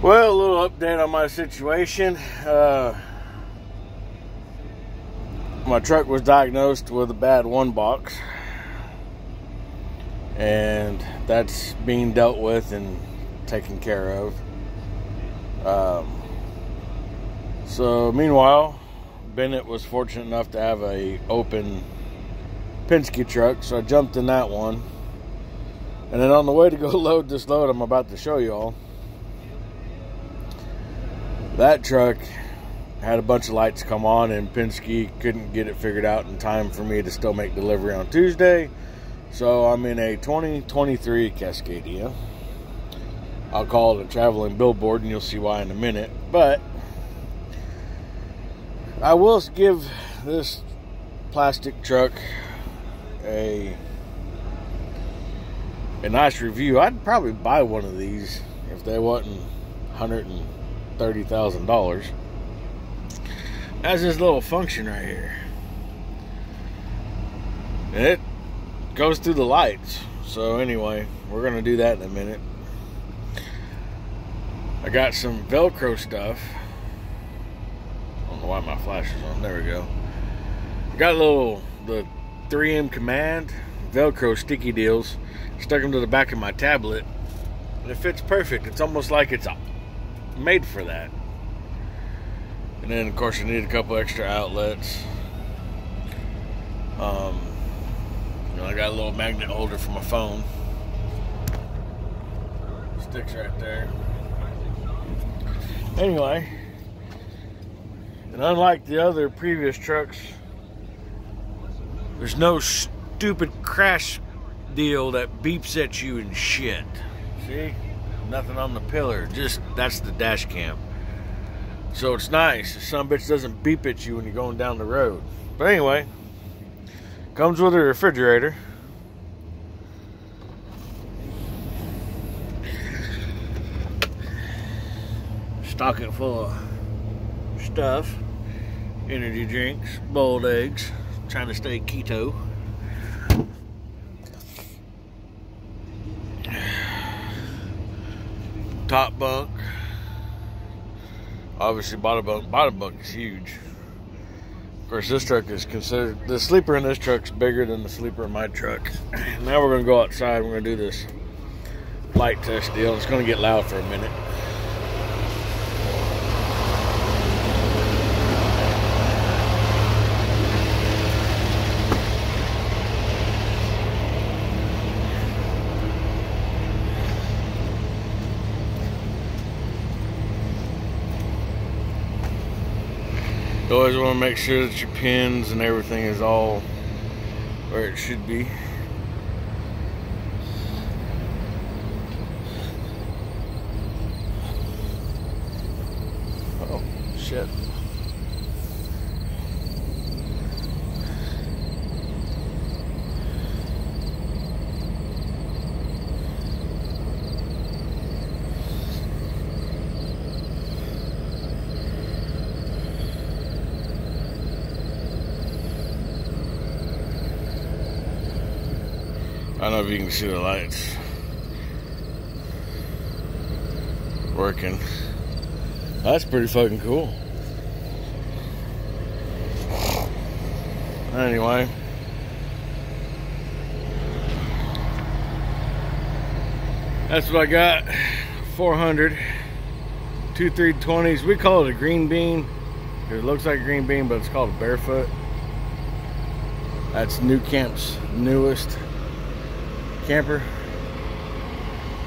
Well, a little update on my situation. Uh, my truck was diagnosed with a bad one box, and that's being dealt with and taken care of. Um, so, meanwhile, Bennett was fortunate enough to have a open Penske truck, so I jumped in that one. And then on the way to go load this load, I'm about to show y'all. That truck had a bunch of lights come on, and Penske couldn't get it figured out in time for me to still make delivery on Tuesday. So I'm in a 2023 Cascadia. I'll call it a traveling billboard, and you'll see why in a minute. But I will give this plastic truck a a nice review. I'd probably buy one of these if they wasn't hundred and thirty thousand dollars. Has this little function right here. It goes through the lights. So anyway, we're gonna do that in a minute. I got some Velcro stuff. I don't know why my flash is on. There we go. I got a little the 3M Command Velcro sticky deals. Stuck them to the back of my tablet. And it fits perfect. It's almost like it's made for that. And then, of course, I need a couple extra outlets. Um, you know, I got a little magnet holder for my phone. Sticks right there. Anyway, and unlike the other previous trucks, there's no stupid crash deal that beeps at you and shit. See? Nothing on the pillar. Just that's the dash cam. So it's nice. Some bitch doesn't beep at you when you're going down the road. But anyway, comes with a refrigerator. Stocking full of stuff. Energy drinks, boiled eggs, trying to stay keto. Top bunk. Obviously, bottom bunk. Bottom bunk is huge. Of course, this truck is considered the sleeper in this truck is bigger than the sleeper in my truck. Now we're gonna go outside. We're gonna do this light test deal. It's gonna get loud for a minute. You always want to make sure that your pins and everything is all where it should be. Oh, shit. I don't know if you can see the lights working. That's pretty fucking cool. Anyway. That's what I got. 400. Two 320s. We call it a green bean. It looks like a green bean, but it's called a barefoot. That's nuCamp's newest camper.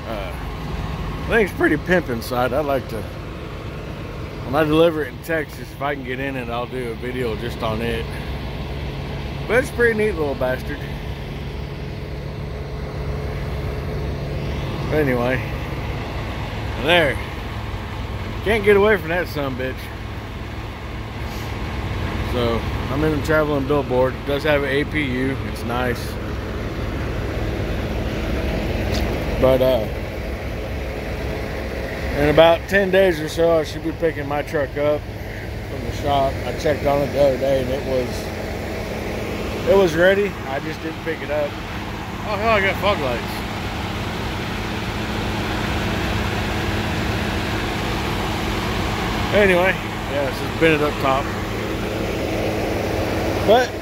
Uh, I think it's pretty pimp inside. I'd like to, when I deliver it in Texas, if I can get in it, I'll do a video just on it. But it's pretty neat little bastard. But anyway, there. Can't get away from that son bitch. So, I'm in a traveling billboard. It does have an APU. It's nice. But uh, in about 10 days or so, I should be picking my truck up from the shop. I checked on it the other day and it was it was ready. I just didn't pick it up. Oh hell, I got fog lights. Anyway, yeah, it's just bent it up top. But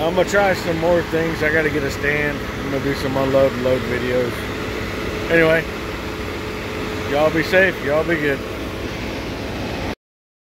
I'm gonna try some more things. I gotta get a stand. I'm gonna do some unload and load videos. Anyway, y'all be safe. Y'all be good.